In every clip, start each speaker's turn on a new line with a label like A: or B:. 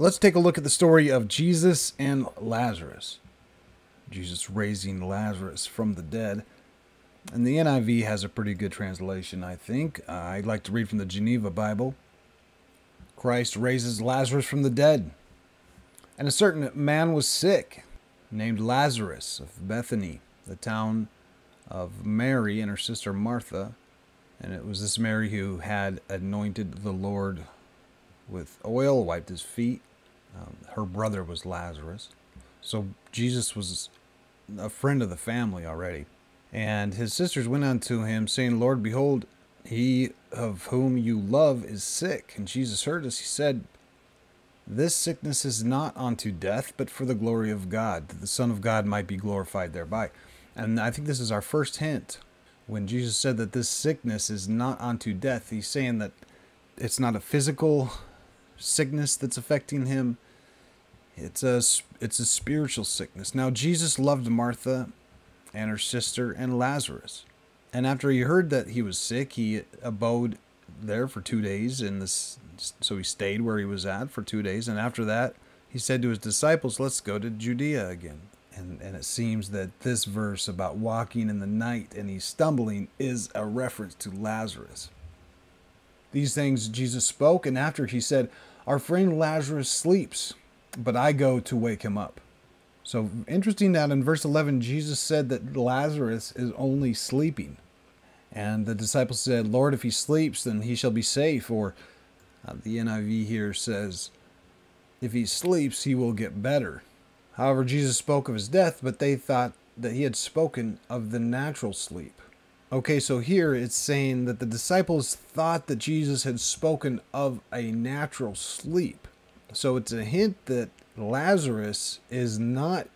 A: Let's take a look at the story of Jesus and Lazarus. Jesus raising Lazarus from the dead. And the NIV has a pretty good translation, I think. Uh, I'd like to read from the Geneva Bible. Christ raises Lazarus from the dead. And a certain man was sick, named Lazarus of Bethany, the town of Mary and her sister Martha. And it was this Mary who had anointed the Lord with oil, wiped his feet. Um, her brother was Lazarus. So Jesus was a friend of the family already. And his sisters went unto him, saying, Lord, behold, he of whom you love is sick. And Jesus heard this. He said, This sickness is not unto death, but for the glory of God, that the Son of God might be glorified thereby. And I think this is our first hint. When Jesus said that this sickness is not unto death, he's saying that it's not a physical sickness that's affecting him. It's a it's a spiritual sickness. Now Jesus loved Martha and her sister and Lazarus. And after he heard that he was sick, he abode there for 2 days and this so he stayed where he was at for 2 days and after that he said to his disciples, "Let's go to Judea again." And and it seems that this verse about walking in the night and he's stumbling is a reference to Lazarus. These things Jesus spoke and after he said, "Our friend Lazarus sleeps, but I go to wake him up." So interesting that in verse 11, Jesus said that Lazarus is only sleeping. And the disciples said, Lord, if he sleeps, then he shall be safe. Or uh, the NIV here says, if he sleeps, he will get better. However, Jesus spoke of his death, but they thought that he had spoken of the natural sleep. Okay, so here it's saying that the disciples thought that Jesus had spoken of a natural sleep. So it's a hint that Lazarus is not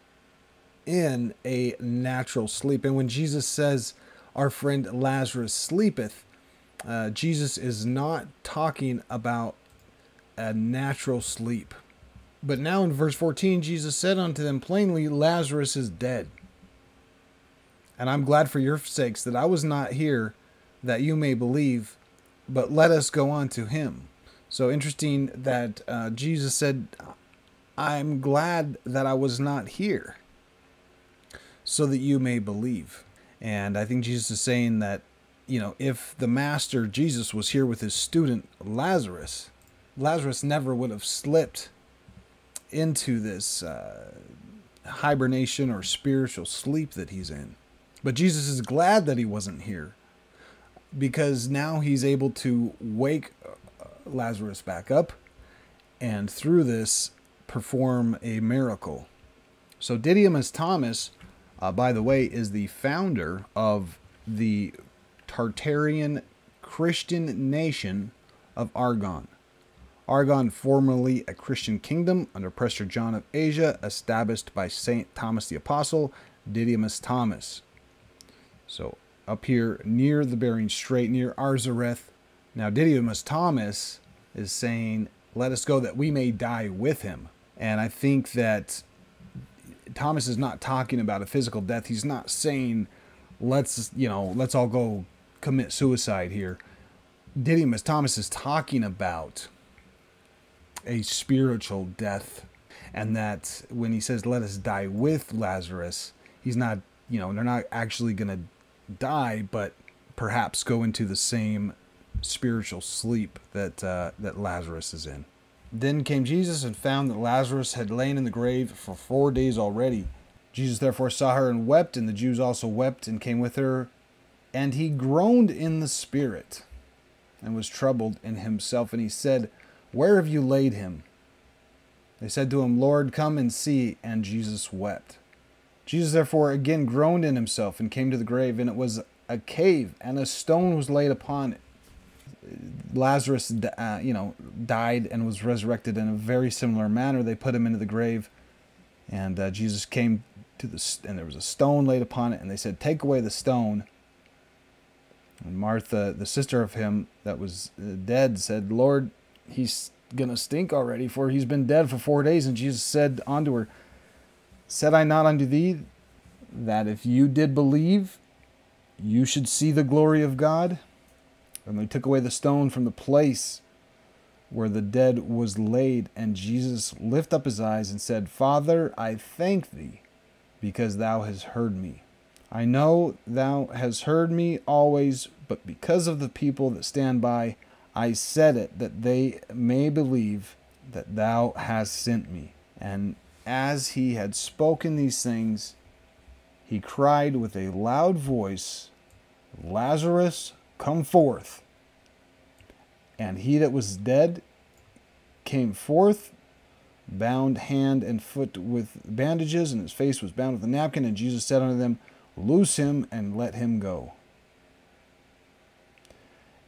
A: in a natural sleep. And when Jesus says, Our friend Lazarus sleepeth, uh, Jesus is not talking about a natural sleep. But now in verse 14, Jesus said unto them plainly, Lazarus is dead. And I'm glad for your sakes that I was not here that you may believe, but let us go on to him. So interesting that uh, Jesus said, I'm glad that I was not here so that you may believe. And I think Jesus is saying that, you know, if the master Jesus was here with his student Lazarus, Lazarus never would have slipped into this uh, hibernation or spiritual sleep that he's in. But Jesus is glad that he wasn't here because now he's able to wake uh, Lazarus back up and through this perform a miracle. So Didymus Thomas, uh, by the way, is the founder of the Tartarian Christian nation of Argon. Argon, formerly a Christian kingdom under Prester John of Asia, established by Saint Thomas the Apostle, Didymus Thomas. So up here near the Bering Strait, near Arzareth. Now Didymus Thomas is saying, "Let us go that we may die with him." And I think that Thomas is not talking about a physical death. He's not saying, let's, you know, let's all go commit suicide here. Didymus Thomas is talking about a spiritual death. And that when he says, let us die with Lazarus, he's not, you know, they're not actually going to die, but perhaps go into the same spiritual sleep that, uh, that Lazarus is in. Then came Jesus and found that Lazarus had lain in the grave for four days already. Jesus therefore saw her and wept, and the Jews also wept and came with her. And he groaned in the spirit and was troubled in himself. And he said, Where have you laid him? They said to him, Lord, come and see. And Jesus wept. Jesus therefore again groaned in himself and came to the grave, and it was a cave, and a stone was laid upon it. Lazarus, uh, you know, died and was resurrected in a very similar manner. They put him into the grave, and uh, Jesus came to the and there was a stone laid upon it, and they said, "Take away the stone." And Martha, the sister of him that was uh, dead, said, "Lord, he's gonna stink already, for he's been dead for four days." And Jesus said unto her, "Said I not unto thee that if you did believe, you should see the glory of God?" And they took away the stone from the place where the dead was laid, and Jesus lifted up his eyes and said, Father, I thank thee, because thou hast heard me. I know thou hast heard me always, but because of the people that stand by, I said it, that they may believe that thou hast sent me. And as he had spoken these things, he cried with a loud voice, Lazarus, come forth. And he that was dead came forth, bound hand and foot with bandages, and his face was bound with a napkin. And Jesus said unto them, Loose him and let him go.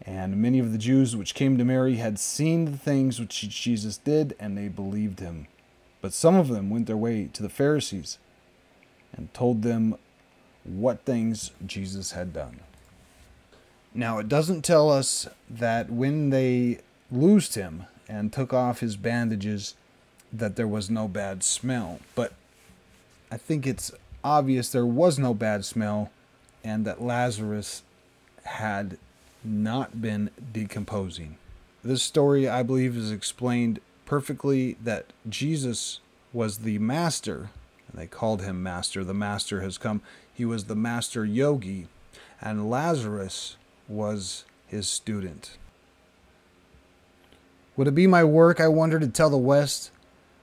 A: And many of the Jews which came to Mary had seen the things which Jesus did, and they believed him. But some of them went their way to the Pharisees and told them what things Jesus had done. Now, it doesn't tell us that when they loosed him and took off his bandages, that there was no bad smell. But I think it's obvious there was no bad smell and that Lazarus had not been decomposing. This story, I believe, is explained perfectly that Jesus was the master, and they called him master. The master has come. He was the master yogi, and Lazarus was his student. Would it be my work, I wonder, to tell the West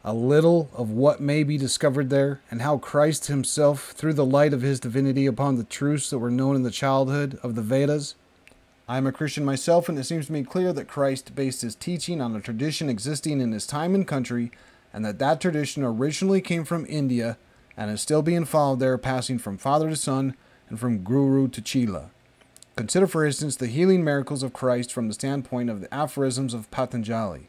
A: a little of what may be discovered there, and how Christ himself threw the light of his divinity upon the truths that were known in the childhood of the Vedas? I am a Christian myself, and it seems to me clear that Christ based his teaching on a tradition existing in his time and country, and that that tradition originally came from India and is still being followed there, passing from father to son and from guru to chela. Consider, for instance, the healing miracles of Christ from the standpoint of the aphorisms of Patanjali.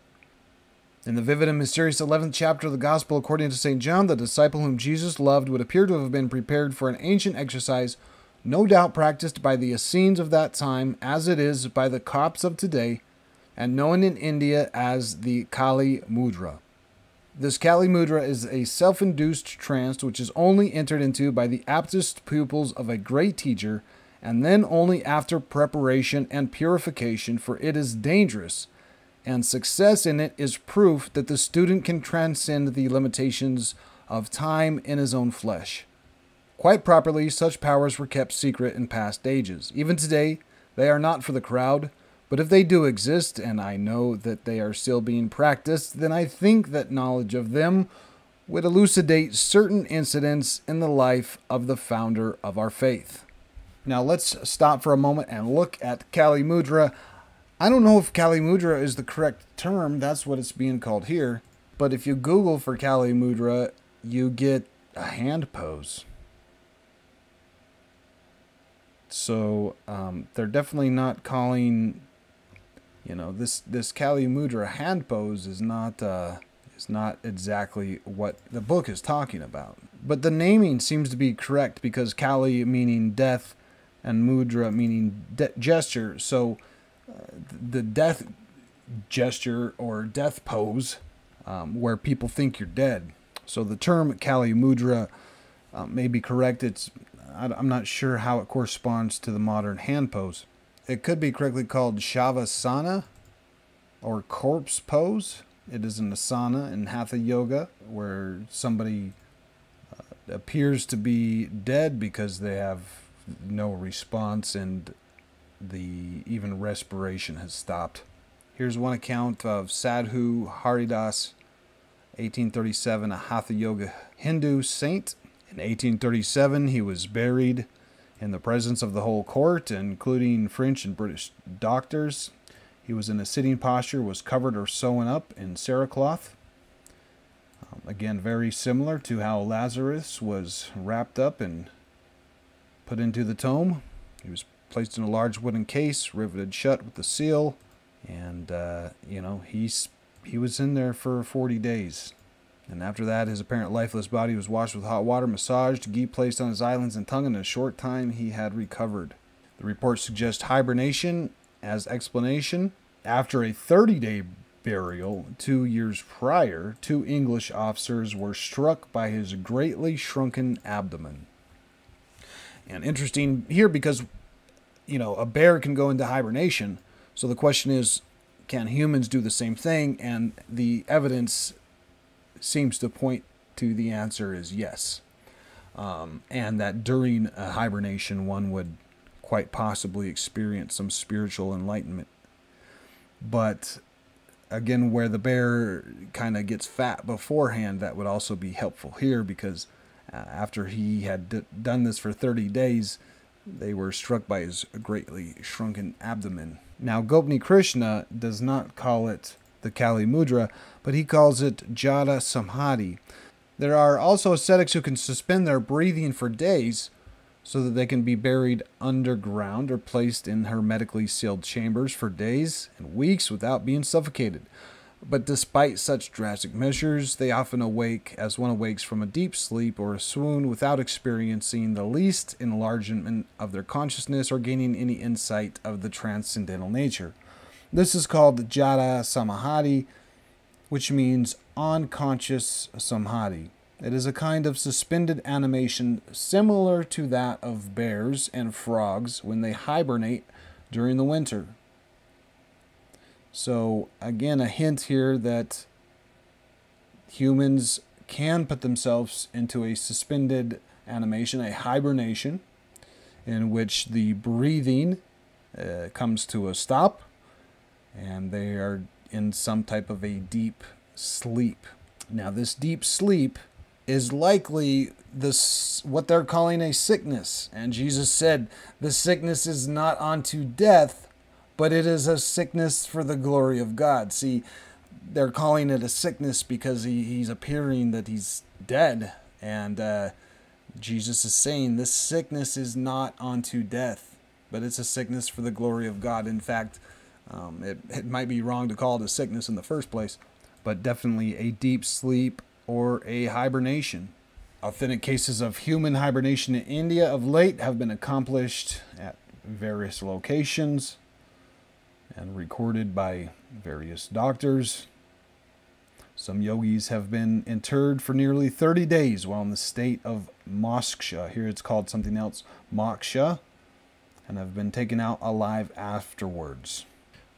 A: In the vivid and mysterious 11th chapter of the Gospel according to St. John, the disciple whom Jesus loved would appear to have been prepared for an ancient exercise no doubt practiced by the Essenes of that time as it is by the Copts of today, and known in India as the Kali Mudra. This Kali Mudra is a self induced trance which is only entered into by the aptest pupils of a great teacher, and then only after preparation and purification, for it is dangerous, and success in it is proof that the student can transcend the limitations of time in his own flesh. Quite properly, such powers were kept secret in past ages. Even today, they are not for the crowd, but if they do exist, and I know that they are still being practiced, then I think that knowledge of them would elucidate certain incidents in the life of the founder of our faith. Now let's stop for a moment and look at Kali Mudra. I don't know if Kali Mudra is the correct term, that's what it's being called here, but if you Google for Kali Mudra, you get a hand pose. So um, they're definitely not calling, you know, this this Kali Mudra hand pose is not uh, is not exactly what the book is talking about. But the naming seems to be correct because Kali meaning death and Mudra meaning gesture. So uh, the death gesture or death pose um, where people think you're dead. So the term Kali Mudra uh, may be correct. It's I'm not sure how it corresponds to the modern hand pose. It could be correctly called Shavasana or corpse pose. It is an asana in Hatha Yoga where somebody uh, appears to be dead because they have no response and the even respiration has stopped. Here's one account of Sadhu Haridas, 1837, a Hatha Yoga Hindu saint in 1837, he was buried in the presence of the whole court, including French and British doctors. He was in a sitting posture, was covered or sewn up in cerecloth. Um, again, very similar to how Lazarus was wrapped up and put into the tomb. He was placed in a large wooden case, riveted shut with the seal, and uh, you know he's he was in there for 40 days. And after that, his apparent lifeless body was washed with hot water, massaged, ghee placed on his islands and tongue, and in a short time he had recovered. The report suggests hibernation as explanation. After a 30 day burial two years prior, two English officers were struck by his greatly shrunken abdomen. And interesting here because, you know, a bear can go into hibernation. So the question is can humans do the same thing? And the evidence seems to point to the answer is yes. Um, and that during a hibernation, one would quite possibly experience some spiritual enlightenment. But again, where the bear kind of gets fat beforehand, that would also be helpful here because uh, after he had done this for 30 days, they were struck by his greatly shrunken abdomen. Now, Gopi Krishna does not call it the Kali Mudra, but he calls it Jada Samadhi. There are also ascetics who can suspend their breathing for days so that they can be buried underground or placed in hermetically sealed chambers for days and weeks without being suffocated. But despite such drastic measures, they often awake as one awakes from a deep sleep or a swoon without experiencing the least enlargement of their consciousness or gaining any insight of the transcendental nature. This is called Jada Samadhi, which means unconscious Samadhi. It is a kind of suspended animation similar to that of bears and frogs when they hibernate during the winter. So, again, a hint here that humans can put themselves into a suspended animation, a hibernation, in which the breathing uh, comes to a stop and they are in some type of a deep sleep. Now, this deep sleep is likely this what they're calling a sickness. And Jesus said, "The sickness is not unto death, but it is a sickness for the glory of God. See, they're calling it a sickness because he, he's appearing that he's dead. And uh, Jesus is saying this sickness is not unto death, but it's a sickness for the glory of God. In fact, um, it, it might be wrong to call it a sickness in the first place, but definitely a deep sleep or a hibernation. Authentic cases of human hibernation in India of late have been accomplished at various locations and recorded by various doctors. Some yogis have been interred for nearly 30 days while in the state of moksha. Here it's called something else, moksha, and have been taken out alive afterwards.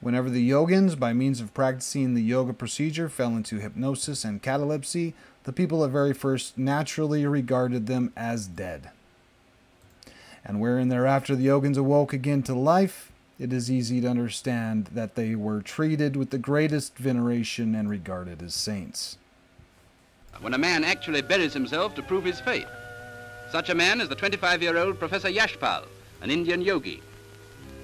A: Whenever the yogins, by means of practicing the yoga procedure, fell into hypnosis and catalepsy, the people at very first naturally regarded them as dead. And wherein thereafter the yogins awoke again to life, it is easy to understand that they were treated with the greatest veneration and regarded as saints.
B: When a man actually buries himself to prove his faith, such a man is the 25 year old Professor Yashpal, an Indian yogi.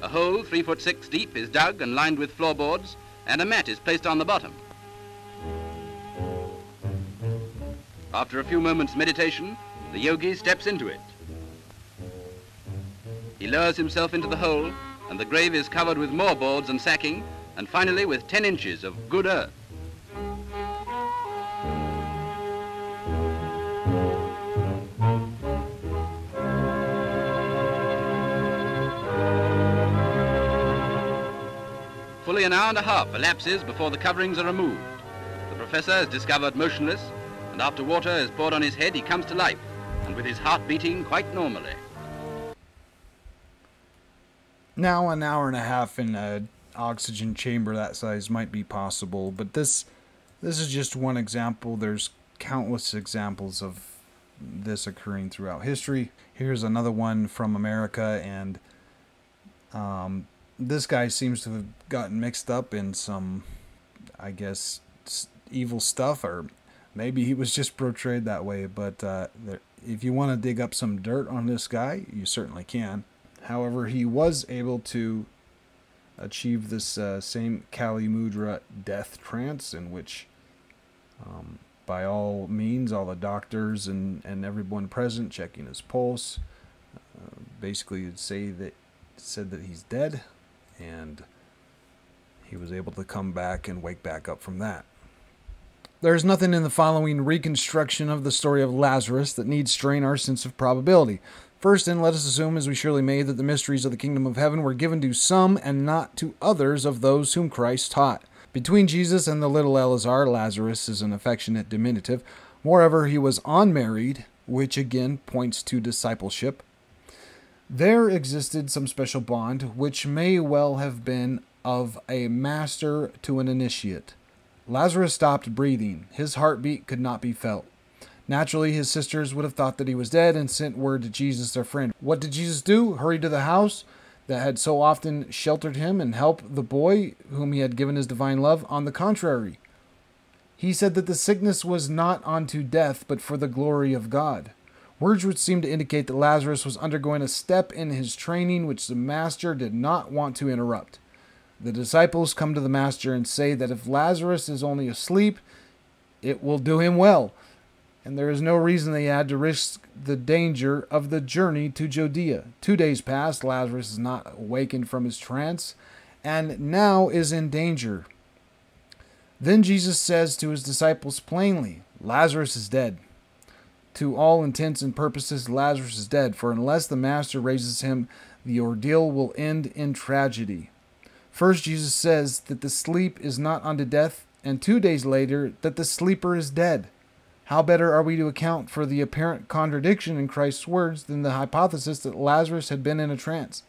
B: A hole three foot six deep is dug and lined with floorboards, and a mat is placed on the bottom. After a few moments' meditation, the yogi steps into it. He lowers himself into the hole and the grave is covered with more boards and sacking, and finally with 10 inches of good earth. Fully an hour and a half elapses before the coverings are removed. The professor is discovered motionless, and after water is poured on his head, he comes to life, and with his heart beating quite normally.
A: Now, an hour and a half in an oxygen chamber that size might be possible, but this this is just one example. There's countless examples of this occurring throughout history. Here's another one from America, and um, this guy seems to have gotten mixed up in some, I guess, evil stuff, or maybe he was just portrayed that way. But uh, there, if you want to dig up some dirt on this guy, you certainly can. However, he was able to achieve this uh, same Kali Mudra death trance, in which, um, by all means, all the doctors and, and everyone present checking his pulse uh, basically say that said that he's dead, and he was able to come back and wake back up from that. There is nothing in the following reconstruction of the story of Lazarus that needs strain our sense of probability. First, then, let us assume, as we surely may, that the mysteries of the kingdom of heaven were given to some and not to others of those whom Christ taught. Between Jesus and the little Eleazar, Lazarus is an affectionate diminutive. Moreover, he was unmarried, which again points to discipleship. There existed some special bond, which may well have been of a master to an initiate. Lazarus stopped breathing. His heartbeat could not be felt. Naturally, his sisters would have thought that he was dead and sent word to Jesus, their friend. What did Jesus do? Hurry to the house that had so often sheltered him and help the boy whom he had given his divine love? On the contrary, he said that the sickness was not unto death, but for the glory of God. Words which seem to indicate that Lazarus was undergoing a step in his training which the master did not want to interrupt. The disciples come to the master and say that if Lazarus is only asleep, it will do him well. And there is no reason they had to risk the danger of the journey to Judea. Two days passed, Lazarus is not awakened from his trance, and now is in danger. Then Jesus says to his disciples plainly, Lazarus is dead to all intents and purposes, Lazarus is dead, for unless the Master raises him, the ordeal will end in tragedy. First, Jesus says that the sleep is not unto death, and two days later, that the sleeper is dead. How better are we to account for the apparent contradiction in Christ's words than the hypothesis that Lazarus had been in a trance?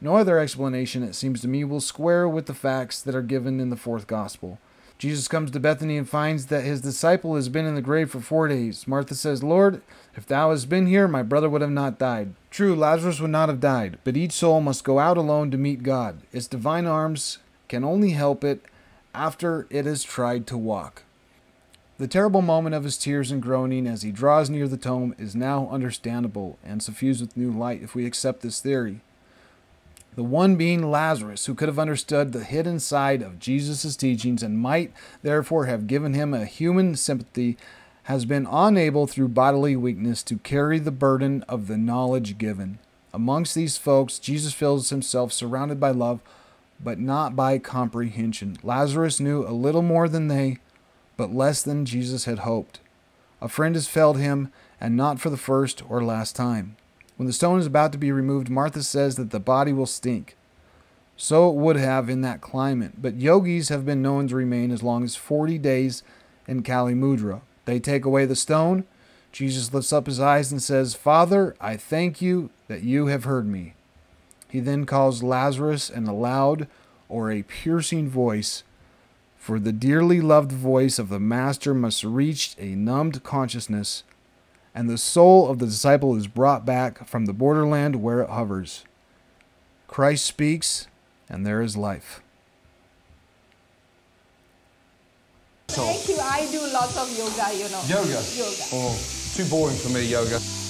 A: No other explanation, it seems to me, will square with the facts that are given in the fourth gospel. Jesus comes to Bethany and finds that his disciple has been in the grave for four days. Martha says, Lord, if thou hadst been here, my brother would have not died. True, Lazarus would not have died, but each soul must go out alone to meet God. Its divine arms can only help it after it has tried to walk. The terrible moment of his tears and groaning as he draws near the tomb is now understandable and suffused with new light if we accept this theory the one being Lazarus, who could have understood the hidden side of Jesus' teachings and might therefore have given him a human sympathy, has been unable through bodily weakness to carry the burden of the knowledge given. Amongst these folks, Jesus feels himself surrounded by love, but not by comprehension. Lazarus knew a little more than they, but less than Jesus had hoped. A friend has failed him, and not for the first or last time. When the stone is about to be removed, Martha says that the body will stink. So it would have in that climate, but yogis have been known to remain as long as 40 days in Kali Mudra. They take away the stone. Jesus lifts up his eyes and says, Father, I thank you that you have heard me. He then calls Lazarus in a loud or a piercing voice, for the dearly loved voice of the Master must reach a numbed consciousness and the soul of the disciple is brought back from the borderland where it hovers. Christ speaks, and there is life.
C: Thank you. I do lots of yoga, you know.
D: Yoga?
C: Yoga.
D: Oh, too boring for me, yoga.